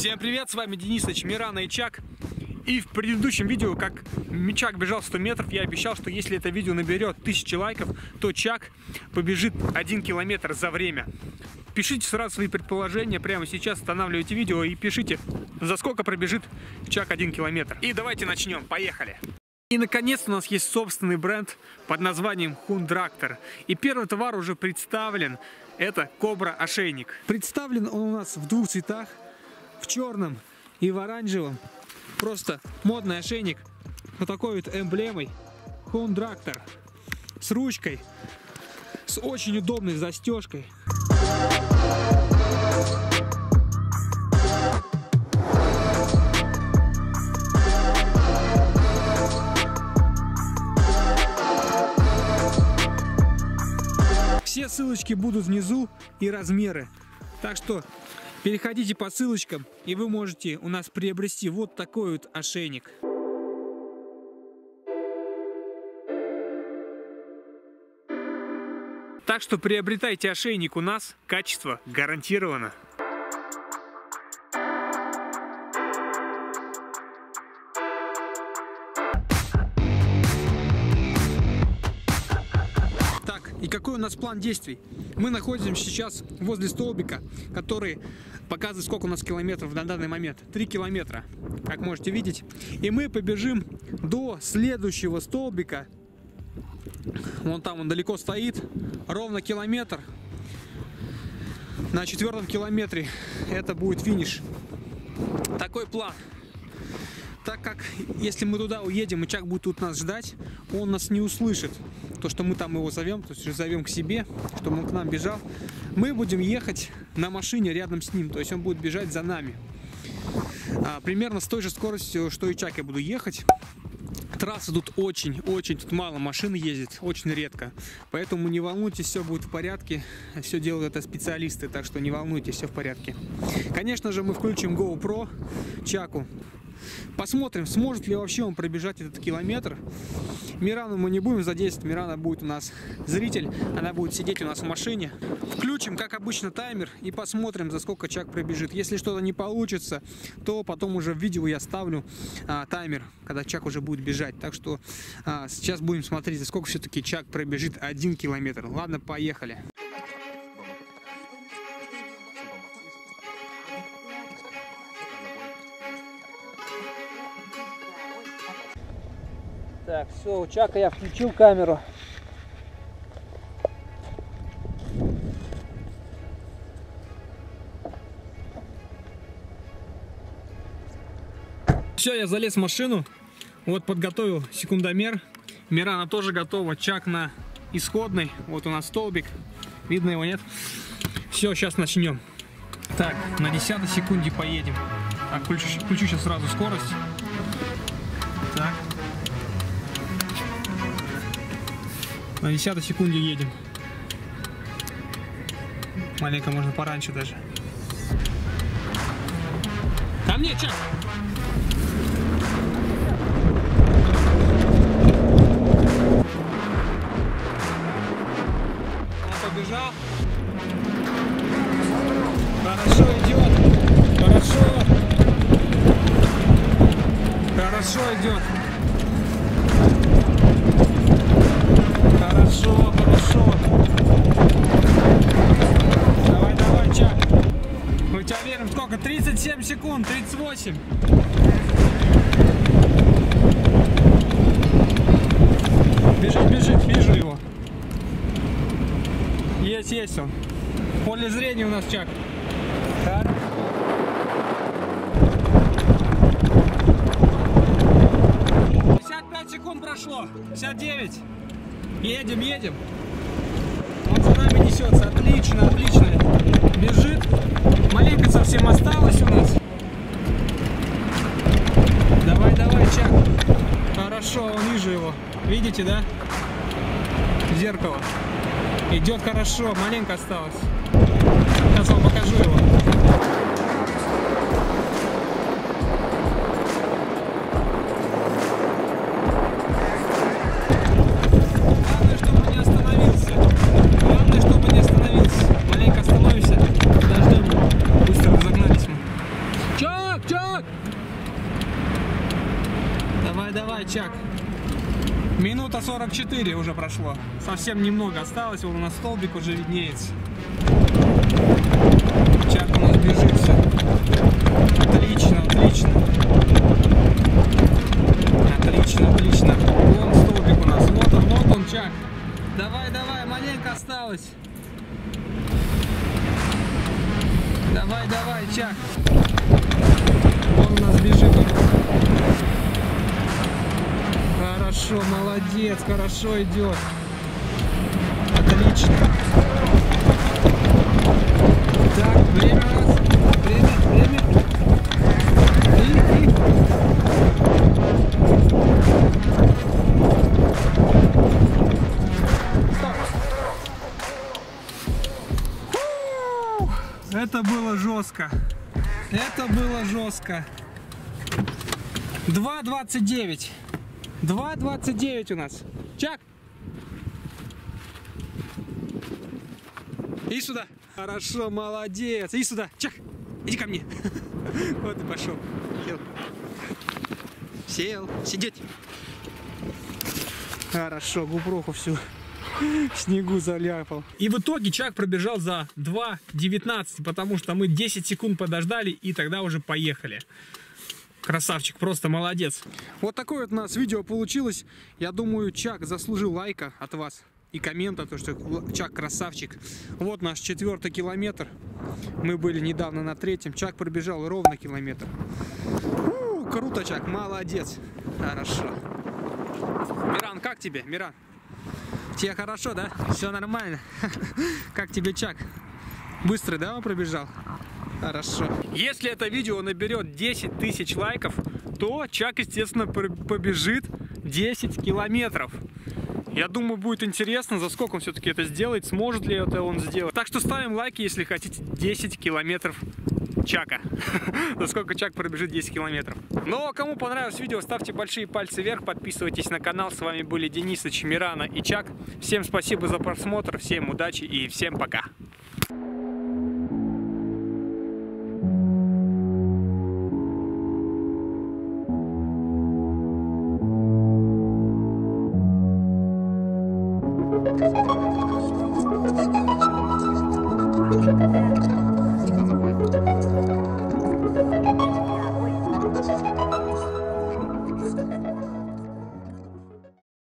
Всем привет, с вами Денисыч, Мирана и Чак. И в предыдущем видео, как Чак бежал 100 метров, я обещал, что если это видео наберет 1000 лайков, то Чак побежит 1 километр за время. Пишите сразу свои предположения, прямо сейчас останавливайте видео и пишите, за сколько пробежит Чак 1 километр. И давайте начнем, поехали! И наконец у нас есть собственный бренд под названием Хундрактор. И первый товар уже представлен. Это Кобра ошейник. Представлен он у нас в двух цветах. Черном и в оранжевом. Просто модный ошейник. Вот такой вот эмблемой. Хундрактор. С ручкой. С очень удобной застежкой. Все ссылочки будут внизу и размеры. Так что переходите по ссылочкам, и вы можете у нас приобрести вот такой вот ошейник. Так что приобретайте ошейник у нас, качество гарантировано. И какой у нас план действий? Мы находимся сейчас возле столбика, который показывает, сколько у нас километров на данный момент. 3 километра, как можете видеть. И мы побежим до следующего столбика. Вон там он далеко стоит. Ровно километр. На четвертом километре это будет финиш. Такой план так как если мы туда уедем и Чак будет тут нас ждать, он нас не услышит. То, что мы там его зовем, то есть зовем к себе, чтобы он к нам бежал. Мы будем ехать на машине рядом с ним, то есть он будет бежать за нами. А, примерно с той же скоростью, что и Чак я буду ехать. Трассы тут очень-очень, тут мало машин ездит, очень редко. Поэтому не волнуйтесь, все будет в порядке. Все делают это специалисты, так что не волнуйтесь, все в порядке. Конечно же, мы включим GoPro Чаку. Посмотрим, сможет ли вообще он пробежать этот километр. Мирану мы не будем задействовать, Мирана будет у нас зритель, она будет сидеть у нас в машине. Включим, как обычно, таймер и посмотрим, за сколько Чак пробежит. Если что-то не получится, то потом уже в видео я ставлю а, таймер, когда Чак уже будет бежать. Так что а, сейчас будем смотреть, за сколько все-таки Чак пробежит один километр. Ладно, поехали. Так, все, у Чака я включил камеру. Все, я залез в машину. Вот подготовил секундомер. Мирана тоже готова. Чак на исходный. Вот у нас столбик. Видно его, нет? Все, сейчас начнем. Так, на 10 секунде поедем. Так, включу, включу сейчас сразу скорость. Так. На 10 секунде едем. Маленько можно пораньше даже. Ко мне, Чак! Он побежал. Хорошо идет. Хорошо. Хорошо идет. Хорошо, хорошо. Давай, давай, Чак. Мы тебя верим. Сколько? 37 секунд, 38. Бежит, бежит, вижу его. Есть, есть он. Поле зрения у нас Чак. Так. секунд прошло. 59. Едем, едем. Он за нами несется. Отлично, отлично. Бежит. Маленько совсем осталось у нас. Давай, давай, Чак. Хорошо, вижу его. Видите, да? Зеркало. Идет хорошо, маленько осталось. Сейчас вам покажу его. 44 уже прошло. Совсем немного осталось, вон у нас столбик уже виднеется. Чак у нас бежит все. Отлично, отлично. Отлично, отлично. Вон столбик у нас. Вот он, вот он, Чак. Давай, давай, маленько осталось. Давай, давай, Чак. Он у нас бежит. Хорошо, молодец, хорошо идет. Отлично. Так, время нас. Время, время. И, и. Это было жестко. Это было жестко. 2.29. 2.29 у нас. Чак! Иди сюда. Хорошо, молодец. Иди сюда. Чак, иди ко мне. Вот и пошел. Сел. Сел. Сидеть. Хорошо, губроху всю снегу заляпал. И в итоге Чак пробежал за 2.19, потому что мы 10 секунд подождали и тогда уже поехали. Красавчик, просто молодец. Вот такое вот у нас видео получилось. Я думаю, Чак заслужил лайка от вас и коммента, то что Чак красавчик. Вот наш четвертый километр. Мы были недавно на третьем. Чак пробежал ровно километр. У, круто, Чак, молодец. Хорошо. Миран, как тебе, Миран? Тебе хорошо, да? Все нормально? Как тебе, Чак? Быстро, да, он пробежал? Хорошо. Если это видео наберет 10 тысяч лайков, то Чак, естественно, побежит 10 километров. Я думаю, будет интересно, за сколько он все-таки это сделает, сможет ли это он сделать. Так что ставим лайки, если хотите 10 километров Чака. За сколько Чак пробежит 10 километров. Ну а кому понравилось видео, ставьте большие пальцы вверх, подписывайтесь на канал. С вами были Денисыч, Мирана и Чак. Всем спасибо за просмотр, всем удачи и всем пока. Thank you.